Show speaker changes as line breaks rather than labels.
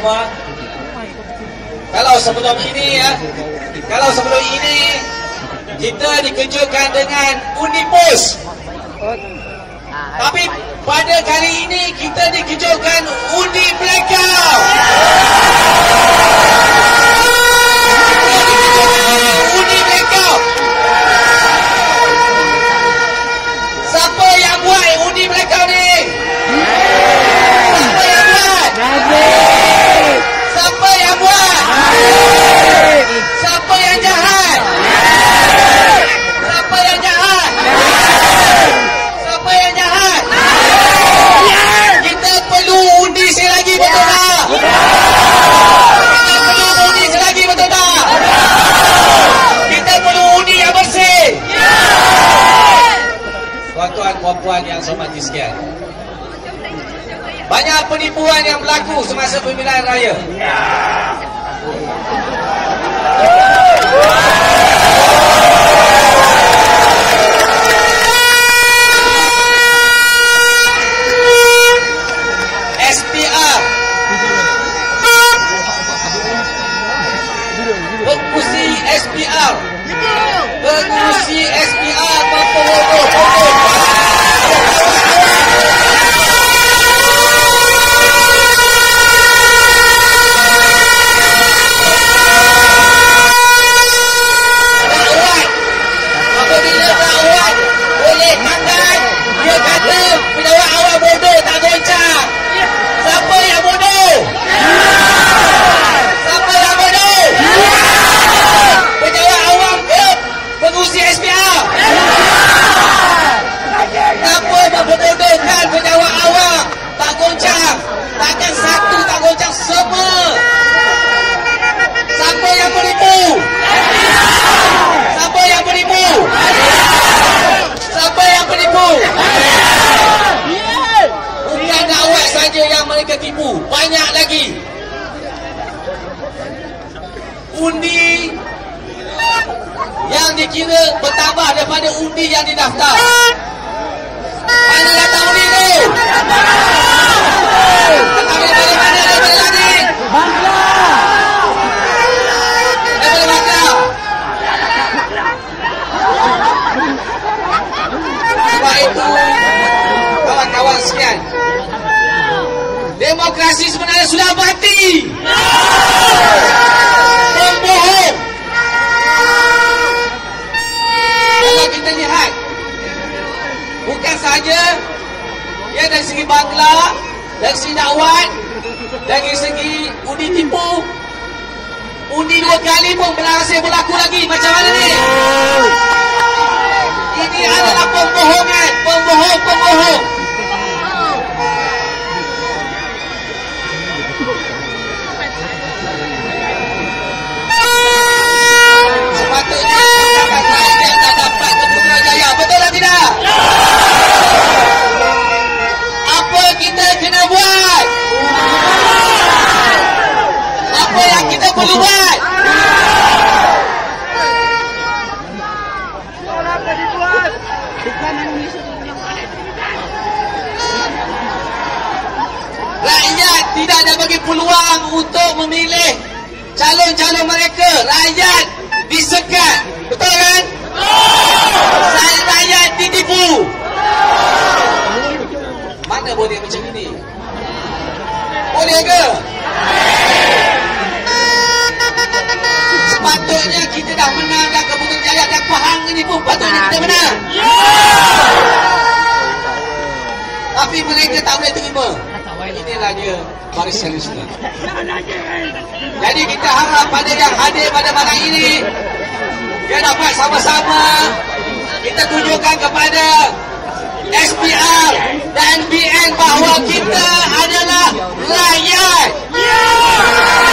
semua. Kalau sebelum ini ya, kalau sebelum ini kita dikejutkan dengan undi pos. Tapi pada kali ini kita dikejutkan undi blackout. Undi blackout. Siapa yang buat undi blackout ni? Siapa yang buat? Siapa yang buat? Siapa yang jahat? Siapa yang jahat? Siapa yang jahat? Kita perlu undi sekali lagi betul tak? Kita perlu undi sekali lagi betul tak? Kita perlu undi yang bersih. Puan-puan yang saya hormati sekalian. Banyak penipuan yang berlaku semasa pemilihan raya. SPR tipu. Banyak lagi. Undi yang dikira bertambah daripada undi yang didaftar. Mana datang undi tu? Datang daripada mana? Daripada Lading? Daripada Bangla? Sebab itu, kawan-kawan sekalian, demokrasi sebenarnya sudah mati. Pembohong. Kalau kita lihat, bukan saja ya dari segi Bangla, dari segi dakwat, dari segi undi tipu, undi dua kali pun berhasil berlaku lagi. Macam mana ni? Ini adalah pembohongan, pembohong-pembohong. Untuk memilih calon-calon mereka. Rakyat disekat. Betul kan? Saya rakyat ditipu. Mana boleh macam ini? Boleh ke? Sepatutnya kita dah menang dan keputusan jaya dan Pahang ini pun patutnya kita menang. Barisan Islam. Jadi kita harap pada yang hadir pada malam ini kita dapat sama-sama kita tunjukkan kepada SPR dan BN bahawa kita adalah rakyat. Yeah!